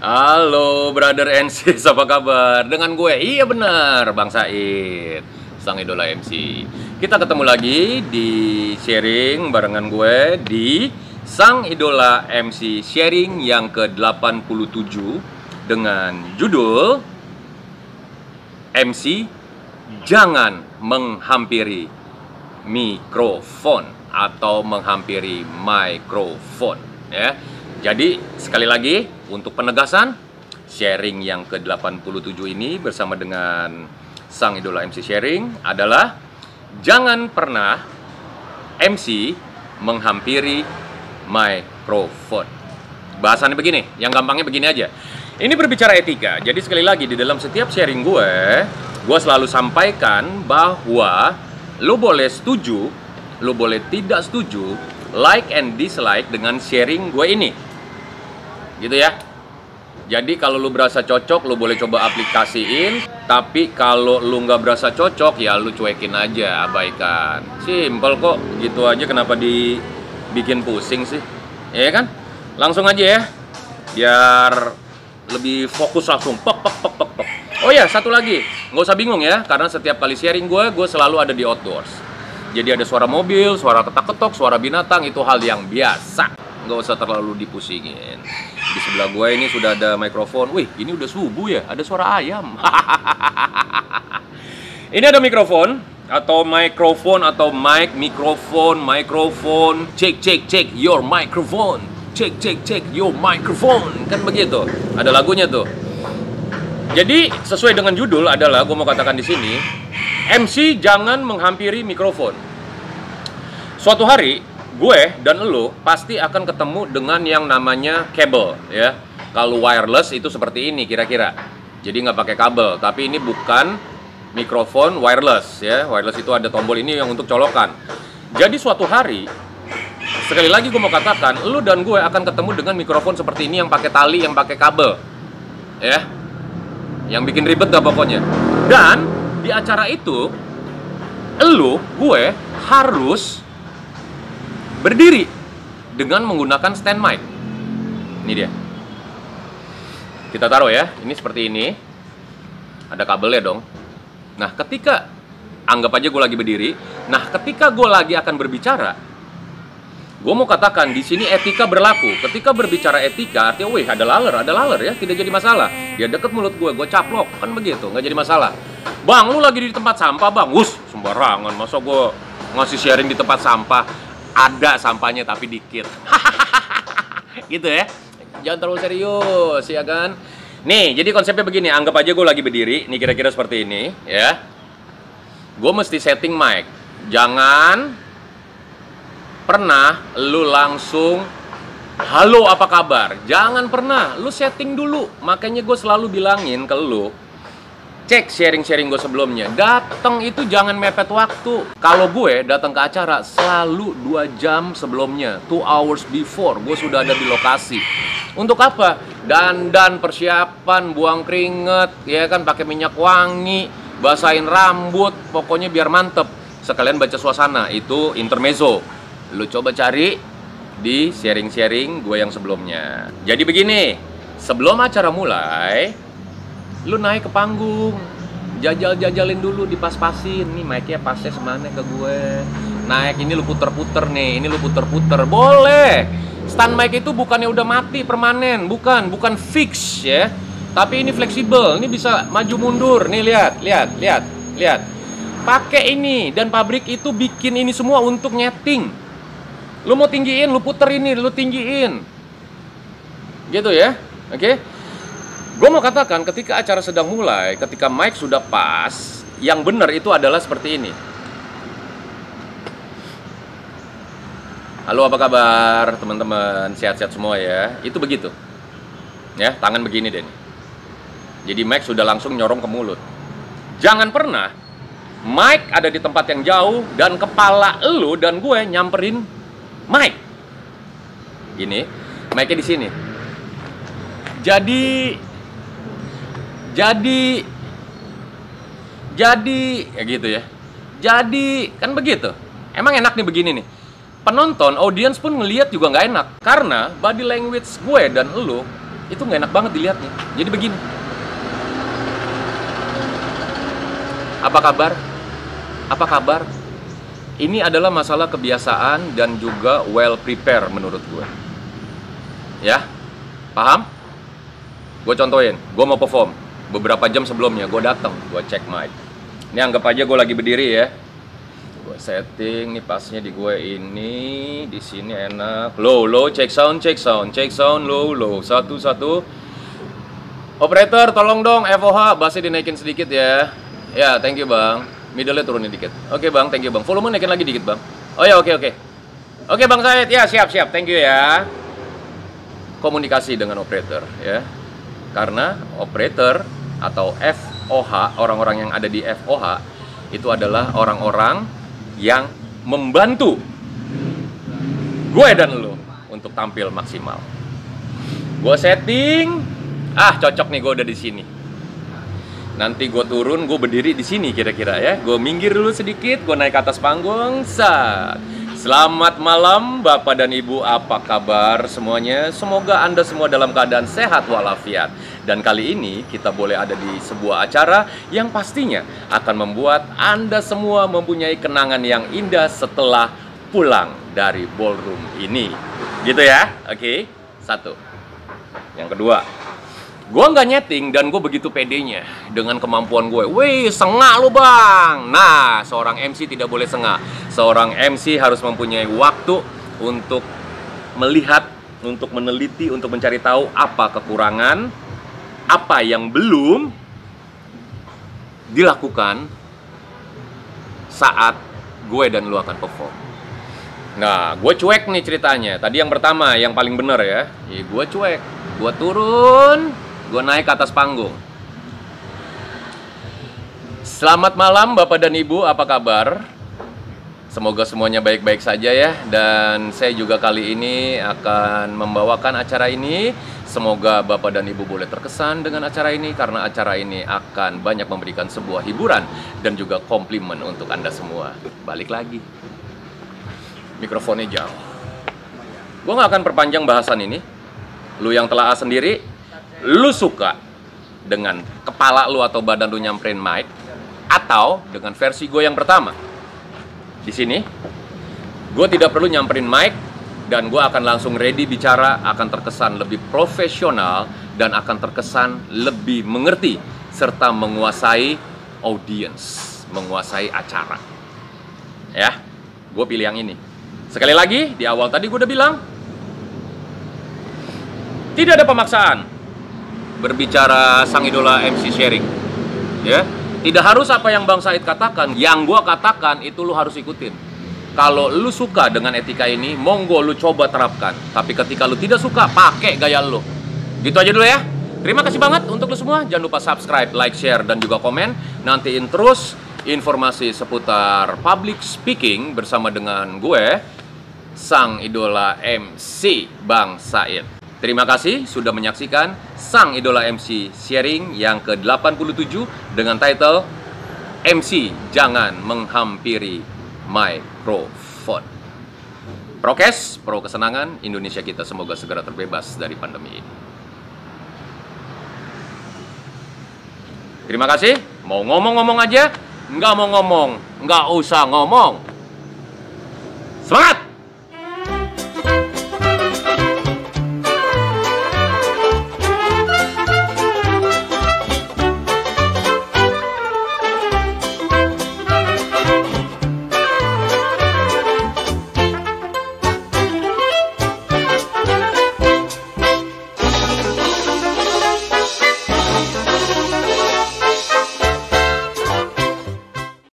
Halo brother NC, apa kabar? Dengan gue, iya benar, Bang Said Sang Idola MC Kita ketemu lagi di sharing barengan gue di Sang Idola MC Sharing yang ke-87 Dengan judul MC Jangan Menghampiri Mikrofon Atau menghampiri mikrofon ya jadi sekali lagi untuk penegasan sharing yang ke-87 ini bersama dengan sang idola MC sharing adalah jangan pernah MC menghampiri mikrofon. Bahasannya begini, yang gampangnya begini aja. Ini berbicara etika. Jadi sekali lagi di dalam setiap sharing gue, gue selalu sampaikan bahwa lo boleh setuju, lo boleh tidak setuju, like and dislike dengan sharing gue ini gitu ya. Jadi kalau lu berasa cocok lu boleh coba aplikasiin. Tapi kalau lu nggak berasa cocok ya lu cuekin aja abaikan. Simple kok. Gitu aja kenapa dibikin pusing sih. Ya kan? Langsung aja ya. Biar lebih fokus langsung. Pok pok pok pok pok. Oh ya satu lagi. Nggak usah bingung ya karena setiap kali sharing gue gue selalu ada di outdoors. Jadi ada suara mobil suara ketak ketok suara binatang itu hal yang biasa nggak usah terlalu dipusingin di sebelah gue ini sudah ada mikrofon. Wih, ini udah subuh ya, ada suara ayam. ini ada mikrofon atau mikrofon atau mic, mikrofon, mikrofon. Cek, cek, cek your microphone. Cek, cek, cek your microphone. Kan begitu. Ada lagunya tuh. Jadi sesuai dengan judul adalah gue mau katakan di sini, MC jangan menghampiri mikrofon. Suatu hari gue dan lo pasti akan ketemu dengan yang namanya kabel ya. Kalau wireless itu seperti ini kira-kira. Jadi nggak pakai kabel, tapi ini bukan mikrofon wireless ya. Wireless itu ada tombol ini yang untuk colokan. Jadi suatu hari sekali lagi gue mau katakan, lu dan gue akan ketemu dengan mikrofon seperti ini yang pakai tali, yang pakai kabel. Ya. Yang bikin ribet dah pokoknya. Dan di acara itu lu, gue harus berdiri dengan menggunakan stand mic. Ini dia. Kita taruh ya, ini seperti ini. Ada kabelnya dong. Nah, ketika anggap aja gue lagi berdiri, nah ketika gue lagi akan berbicara, gue mau katakan di sini etika berlaku. Ketika berbicara etika, artinya, wih ada laler, ada laler ya, tidak jadi masalah. Dia deket mulut gue, gue caplok, kan begitu, nggak jadi masalah. Bang, lu lagi di tempat sampah, bang, wus, sembarangan, masa gue ngasih sharing di tempat sampah ada sampahnya tapi dikit. Gitu ya. Jangan terlalu serius ya kan? Nih jadi konsepnya begini. Anggap aja gue lagi berdiri. Nih kira-kira seperti ini ya. Gue mesti setting mic. Jangan pernah lu langsung halo apa kabar? Jangan pernah. Lu setting dulu. Makanya gue selalu bilangin ke lu cek sharing-sharing gue sebelumnya. Datang itu jangan mepet waktu. Kalau gue datang ke acara selalu dua jam sebelumnya. Two hours before gue sudah ada di lokasi. Untuk apa? Dan dan persiapan buang keringet ya kan pakai minyak wangi basahin rambut pokoknya biar mantep. Sekalian baca suasana itu intermezzo. Lu coba cari di sharing-sharing gue yang sebelumnya. Jadi begini sebelum acara mulai lu naik ke panggung jajal-jajalin dulu dipas-pasin. Nih mic-nya pasnya semana ke gue. Naik ini lu puter-puter nih ini lu puter-puter. Boleh. Stand mic itu bukannya udah mati permanen. Bukan bukan fix ya. Tapi ini fleksibel ini bisa maju mundur. Nih lihat lihat lihat lihat. Pakai ini dan pabrik itu bikin ini semua untuk nyeting. Lu mau tinggiin lu puter ini lu tinggiin. Gitu ya oke? okay? Gue mau katakan ketika acara sedang mulai, ketika mic sudah pas, yang benar itu adalah seperti ini. Halo apa kabar teman-teman, sehat-sehat semua ya. Itu begitu. Ya, tangan begini deh. Jadi mic sudah langsung nyorong ke mulut. Jangan pernah mic ada di tempat yang jauh dan kepala lu dan gue nyamperin mic. Gini, mic-nya di sini. Jadi jadi jadi ya gitu ya. Jadi kan begitu. Emang enak nih begini nih. Penonton, audiens pun ngeliat juga nggak enak karena body language gue dan lu itu nggak enak banget dilihatnya. Jadi begini. Apa kabar? Apa kabar? Ini adalah masalah kebiasaan dan juga well prepare menurut gue. Ya, paham? Gue contohin, gue mau perform. Beberapa jam sebelumnya gue datang, gue cek mic. Ini anggap aja gue lagi berdiri ya. Gue setting nih pasnya di gue ini, di sini enak. Low, low, check sound, check sound, check sound, low, low. Satu, satu. Operator, tolong dong FOH, bassnya dinaikin sedikit ya. Ya, thank you bang. Middle-nya turunin dikit. Oke bang, thank you bang. Volume naikin lagi dikit bang. Oh ya, oke oke. Oke bang Said, ya siap siap. Thank you ya. Komunikasi dengan operator ya. Karena operator atau FOH, orang-orang yang ada di FOH itu adalah orang-orang yang membantu gue dan lo untuk tampil maksimal. Gue setting, ah cocok nih gue udah di sini. Nanti gue turun gue berdiri di sini kira-kira ya. Gue minggir dulu sedikit gue naik ke atas panggung saat Selamat malam Bapak dan Ibu. Apa kabar semuanya? Semoga Anda semua dalam keadaan sehat walafiat. Dan kali ini kita boleh ada di sebuah acara Yang pastinya akan membuat Anda semua mempunyai kenangan yang indah setelah pulang dari ballroom ini. Gitu ya? Oke Satu. Yang kedua Gue nggak nyeting dan gue begitu pedenya dengan kemampuan gue. Wih, sengak lu bang. Nah, seorang MC tidak boleh sengak. Seorang MC harus mempunyai waktu untuk melihat, untuk meneliti, untuk mencari tahu apa kekurangan, apa yang belum dilakukan saat gue dan lu akan perform. Nah, gue cuek nih ceritanya. Tadi yang pertama, yang paling bener ya. ya gue cuek. Gue turun, gue naik ke atas panggung. Selamat malam Bapak dan Ibu, apa kabar? Semoga semuanya baik-baik saja ya. Dan saya juga kali ini akan membawakan acara ini. Semoga Bapak dan Ibu boleh terkesan dengan acara ini Karena acara ini akan banyak memberikan sebuah hiburan Dan juga komplimen untuk Anda semua. Balik lagi. Mikrofonnya jauh. Gue gak akan perpanjang bahasan ini. Lu yang telah sendiri lu suka dengan kepala lu atau badan lu nyamperin mic atau dengan versi gue yang pertama. Di sini gue tidak perlu nyamperin mic dan gue akan langsung ready bicara akan terkesan lebih profesional dan akan terkesan lebih mengerti serta menguasai audience, menguasai acara. Ya, gue pilih yang ini. Sekali lagi, di awal tadi gue udah bilang, tidak ada pemaksaan berbicara sang idola MC sharing. Ya tidak harus apa yang Bang Said katakan yang gua katakan itu lu harus ikutin. Kalau lu suka dengan etika ini monggo lu coba terapkan. Tapi ketika lu tidak suka pakai gaya lu. Gitu aja dulu ya. Terima kasih banget untuk lu semua. Jangan lupa subscribe like share dan juga komen. Nantiin terus informasi seputar public speaking bersama dengan gue sang idola MC Bang Said Terima kasih sudah menyaksikan Sang Idola MC Sharing yang ke-87 dengan title MC Jangan Menghampiri Microphone. Prokes, pro kesenangan, Indonesia kita semoga segera terbebas dari pandemi ini. Terima kasih. Mau ngomong-ngomong aja? Nggak mau ngomong. Nggak usah ngomong.